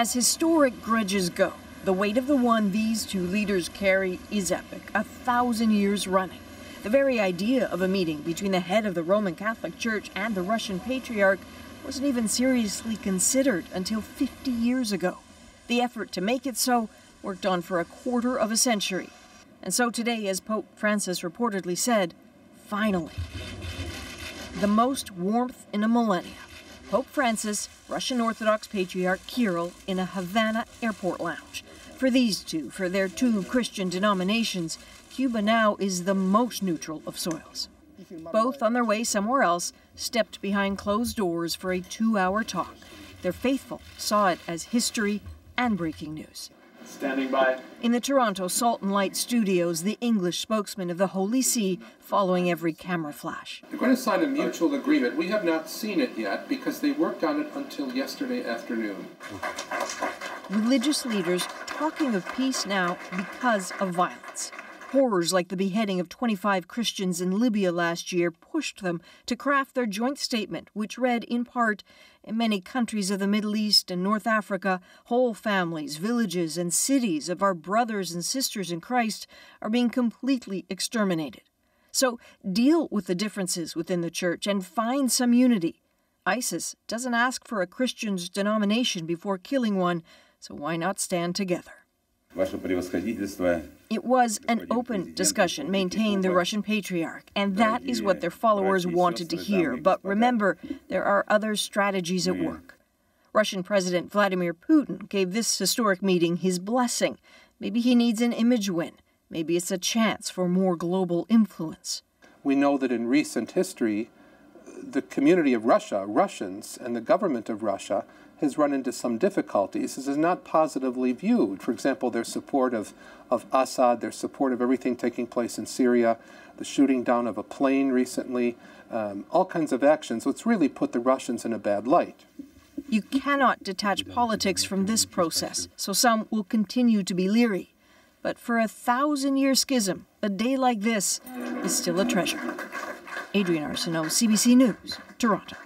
As historic grudges go, the weight of the one these two leaders carry is epic, a thousand years running. The very idea of a meeting between the head of the Roman Catholic Church and the Russian Patriarch wasn't even seriously considered until 50 years ago. The effort to make it so worked on for a quarter of a century. And so today, as Pope Francis reportedly said, finally. The most warmth in a millennia. Pope Francis, Russian Orthodox Patriarch Kirill in a Havana airport lounge. For these two, for their two Christian denominations, Cuba now is the most neutral of soils. Both on their way somewhere else stepped behind closed doors for a two hour talk. Their faithful saw it as history and breaking news. Standing by. In the Toronto Salt and Light studios, the English spokesman of the Holy See following every camera flash. They're going to sign a mutual agreement. We have not seen it yet because they worked on it until yesterday afternoon. Religious leaders talking of peace now because of violence. Horrors like the beheading of 25 Christians in Libya last year pushed them to craft their joint statement, which read in part In many countries of the Middle East and North Africa, whole families, villages, and cities of our brothers and sisters in Christ are being completely exterminated. So deal with the differences within the church and find some unity. ISIS doesn't ask for a Christian's denomination before killing one, so why not stand together? It was an open discussion, maintained the Russian patriarch, and that is what their followers wanted to hear. But remember, there are other strategies at work. Russian President Vladimir Putin gave this historic meeting his blessing. Maybe he needs an image win. Maybe it's a chance for more global influence. We know that in recent history, the community of Russia, Russians, and the government of Russia has run into some difficulties. This is not positively viewed. For example, their support of, of Assad, their support of everything taking place in Syria, the shooting down of a plane recently, um, all kinds of actions. So it's really put the Russians in a bad light. You cannot detach politics from this process, so some will continue to be leery. But for a thousand year schism, a day like this is still a treasure. Adrienne Arsenault, CBC News, Toronto.